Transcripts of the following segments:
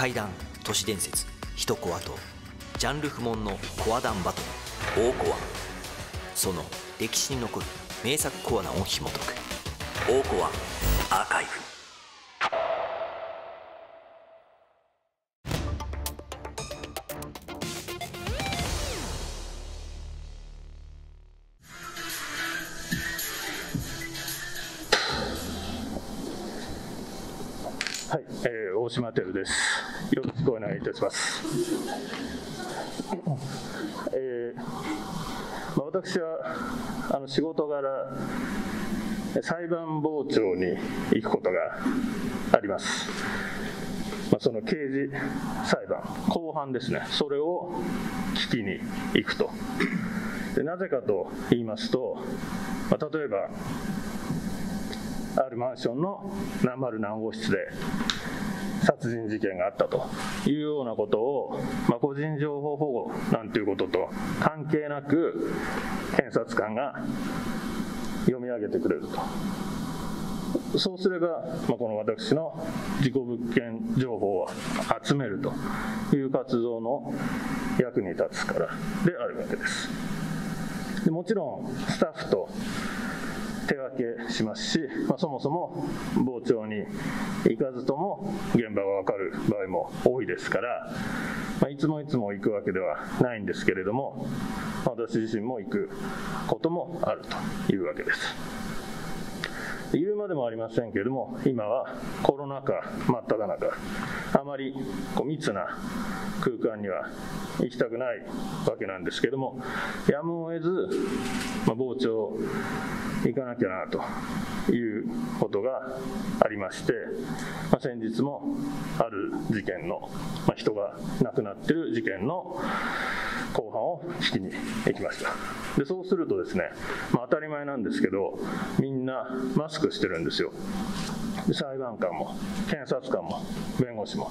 怪談都市伝説一コアとジャンル不問のコア談バトル大コアその歴史に残る名作コア談を紐解く大コアアーカイブはい、えー、大島てるです。よろしくお願いいたします。えーまあ、私はあの仕事柄裁判傍聴に行くことがあります。まあ、その刑事裁判公判ですね。それを聞きに行くと。でなぜかと言いますと、まあ、例えばあるマンションの何丸何号室で殺人事件があったというようなことを、まあ、個人情報保護なんていうことと関係なく検察官が読み上げてくれると。そうすれば、まあ、この私の事故物件情報を集めるという活動の役に立つからであるわけです。でもちろんスタッフと手分けしますし、まあ、そもそも傍聴に行かずとも現場が分かる場合も多いですから、まあ、いつもいつも行くわけではないんですけれども私自身も行くこともあるというわけです。言うまでもありませんけれども今はコロナ禍真っ只中あまりこう密な空間には行きたくないわけなんですけれどもやむを得ず、まあ、傍聴行かなきゃなということがありまして、まあ、先日もある事件の、まあ、人が亡くなってる事件の後半を聞きに行きました。でそうするとですね、まあ、当たり前なんですけどみんなマスクしてるんですよ。裁判官も検察官も弁護士も。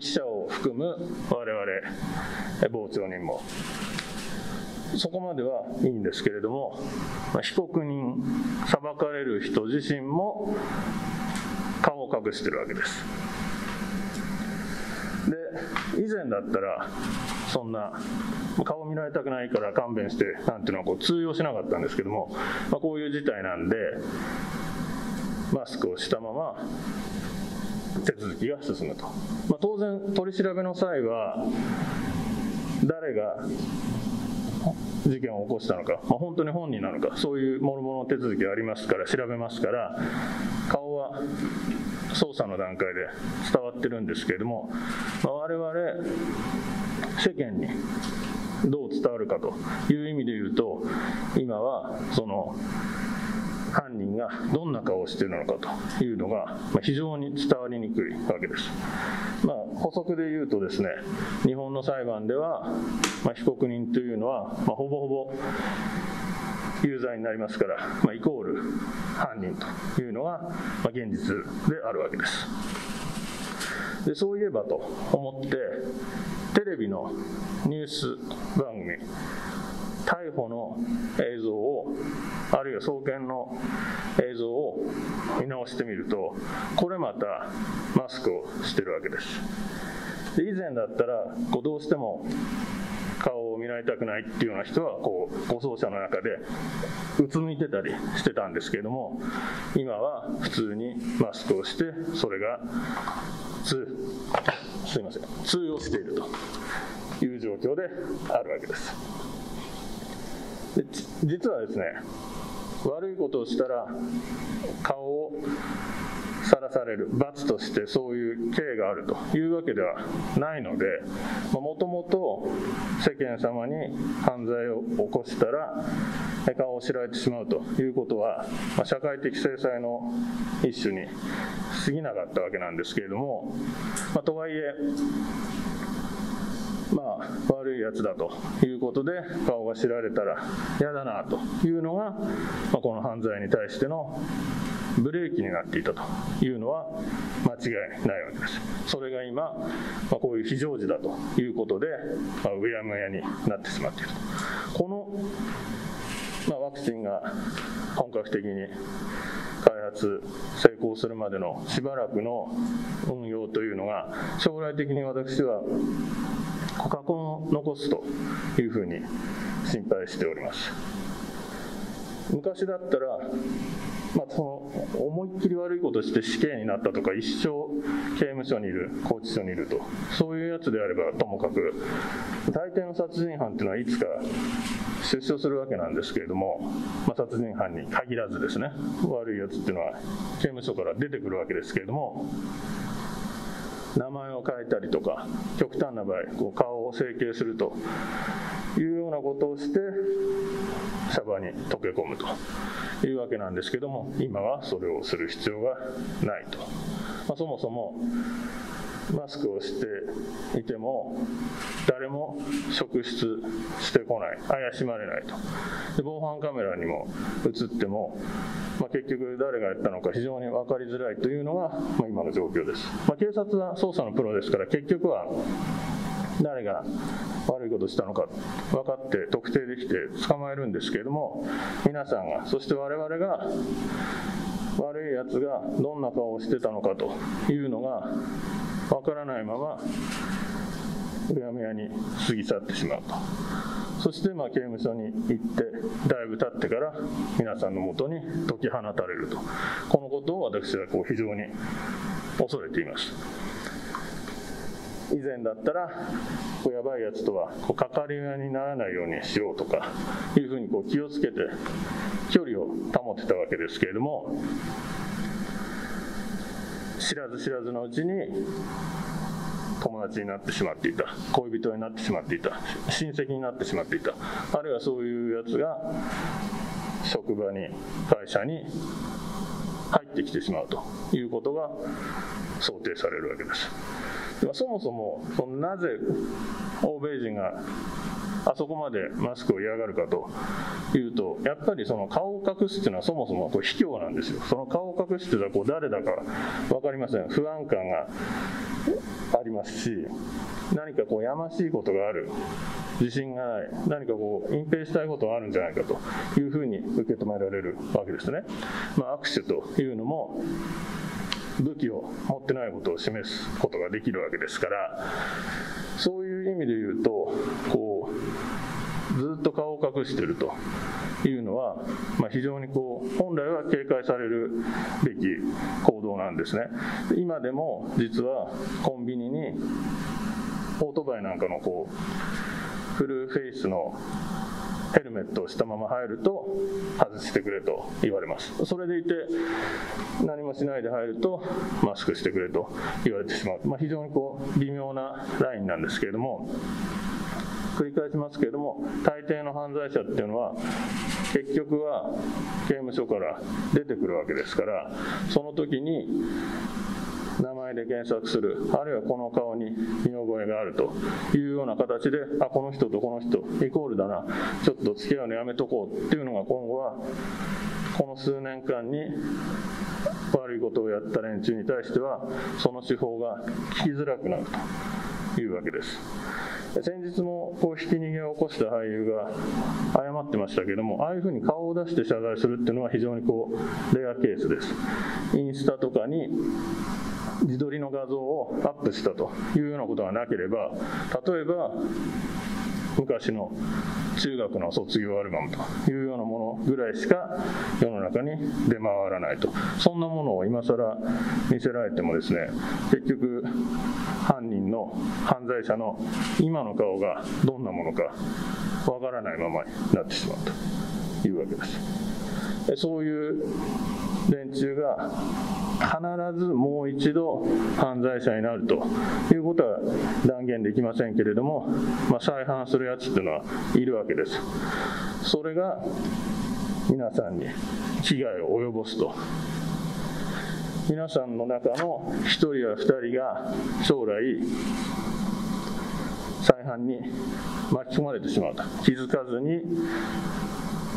記者を含む我々傍聴人も。そこまではいいんですけれども、ま、被告人裁かれる人自身も顔を隠してるわけです。で以前だったらそんな顔見られたくないから勘弁してなんていうのはこう通用しなかったんですけども、まあ、こういう事態なんでマスクをしたまま手続きが進むと、まあ、当然取り調べの際は誰が事件を起こしたのか、まあ、本当に本人なのかそういう諸々の手続きがありますから調べますから顔は捜査の段階で伝わってるんですけれども、まあ、我々世間にどう伝わるかという意味で言うと今はその犯人がどんな顔をしているのかというのが非常に伝わりにくいわけです。まあ、補足で言うとですね、日本の裁判では、まあ、被告人というのは、まあ、ほぼほぼ有罪になりますから、まあ、イコール犯人というのが、ま、現実であるわけです。でそういえばと思って、テレビのニュース番組、逮捕の映像をあるいは送検の映像を見直してみるとこれまたマスクをしてるわけです。以前だったらこうどうしても見られたくないっていうような人はこう護送車の中でうつむいてたりしてたんですけれども今は普通にマスクをしてそれが通すいません通用していると。いう状況であるわけです。で実はですね悪いことをしたら顔をさらされる。罰としてそういう刑があるというわけではないのでもともと世間様に犯罪を起こしたら顔を知られてしまうということは、ま、社会的制裁の一種に過ぎなかったわけなんですけれども、まあ、とはいえまあ、悪いやつだということで顔が知られたら嫌だなというのが、まあ、この犯罪に対してのブレーキになっていたというのは間違いないわけです。それが今、まあ、こういう非常時だということで、まあ、うやむやになってしまっていると。この、まあ、ワクチンが本格的に開発成功するまでのしばらくの運用というのが将来的に私は過去を残すというふうに心配しております昔だったらまあ、その思いっきり悪いことして死刑になったとか一生刑務所にいる拘置所にいると。そういうやつであればともかく大抵の殺人犯っていうのはいつか出所するわけなんですけれども、まあ、殺人犯に限らずですね。悪いやつっていうのは刑務所から出てくるわけですけれども名前を変えたりとか極端な場合こう顔を整形するというようなことをしてシャバに溶け込むというわけなんですけども今はそれをする必要がないと、まあ、そもそもマスクをしていても誰も職質してこない怪しまれないと。で防犯カメラにも映っても、まあ、結局誰がやったのか非常に分かりづらいというのが、まあ、今の状況です、まあ、警察は捜査のプロですから結局は誰が悪いことしたのか分かって特定できて捕まえるんですけれども皆さんがそして我々が悪いやつがどんな顔をしてたのかというのがわからないままうやむやに過ぎ去ってしまうと。そしてまあ刑務所に行ってだいぶ経ってから皆さんのもとに解き放たれると。このことを私はこう非常に恐れています。以前だったらこうやばいやつとはこうかかり合いにならないようにしようとかいうふうにこう気をつけて距離を保ってたわけですけれども知らず知らずのうちに友達になってしまっていた。恋人になってしまっていた。親戚になってしまっていた。あるいはそういうやつが職場に会社に入ってきてしまうということが想定されるわけです。そもそもそのなぜ欧米人があそこまでマスクを嫌がるかというと、やっぱりその顔を隠すっていうのはそもそもこう卑怯なんですよ。その顔を隠すっていうのはこう誰だか分かりません。不安感がありますし、何かこうやましいことがある。自信がない、何かこう隠蔽したいことがあるんじゃないかというふうに受け止められるわけですね。まあ、握手というのも武器を持ってないことを示すことができるわけですからそういう意味で言うとこうずっと顔を隠してるというのは、まあ、非常にこう本来は警戒されるべき行動なんですね。今でも実はコンビニにオートバイなんかのこうフルフェイスのヘルメットをしたまま入ると外してくれと言われます。それでいて何もしないで入るとマスクしてくれと言われてしまう、まあ、非常にこう微妙なラインなんですけれども繰り返しますけれども大抵の犯罪者っていうのは結局は刑務所から出てくるわけですからその時に名前で検索する、あるいはこの顔に見覚えがあるというような形で、あ、この人とこの人、イコールだな、ちょっと付き合うのやめとこうっていうのが今後は、この数年間に悪いことをやった連中に対しては、その手法が聞きづらくなるというわけです。先日もこうひき逃げを起こした俳優が謝ってましたけどもああいうふうに顔を出して謝罪するっていうのは非常にこうレアケースです。インスタとかに自撮りの画像をアップしたというようなことがなければ例えば昔の中学の卒業アルバムというようなものぐらいしか世の中に出回らないと。そんなものを今更見せられてもですね結局犯人の犯罪者の今の顔がどんなものかわからないままになってしまうというわけです。そういう連中が必ずもう一度犯罪者になるということは断言できませんけれども、まあ、再犯するやつっていうのはいるわけです。それが皆さんに危害を及ぼすと。皆さんの中の1人や2人が将来再犯に巻き込まれてしまうと気づかずに、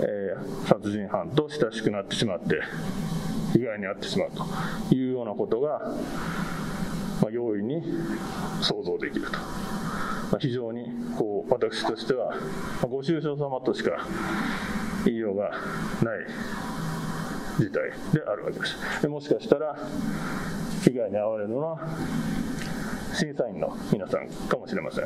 えー、殺人犯と親しくなってしまって被害に遭ってしまうというようなことが、まあ、容易に想像できると。まあ、非常にこう私としては、まあ、ご愁傷様としか言いようがない事態であるわけですでもしかしたら被害に遭われるのは審査員の皆さんかもしれません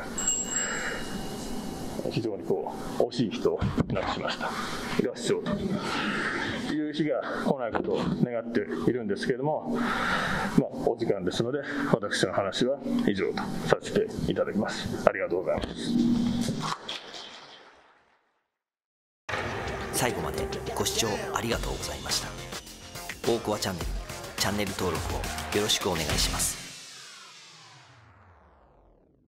非常にこう惜しい人を亡くしました。合唱という日が来ないことを願っているんですけれども、まあ、お時間ですので私の話は以上とさせていただきます。ありがとうございます。最後までご視聴ありがとうございました。大コアチャンネルチャンネル登録をよろしくお願いします。